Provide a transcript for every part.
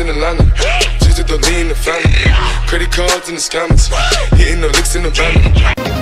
in Atlanta. Just the lean, the family. Credit cards in the scammers. Hitting the licks in the van.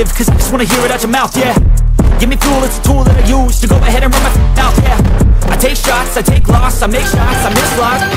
Negative, cause I just wanna hear it out your mouth, yeah. Give me fuel, it's a tool that I use to go ahead and run my mouth, yeah. I take shots, I take loss, I make shots, I miss lots.